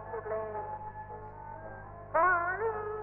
successively falling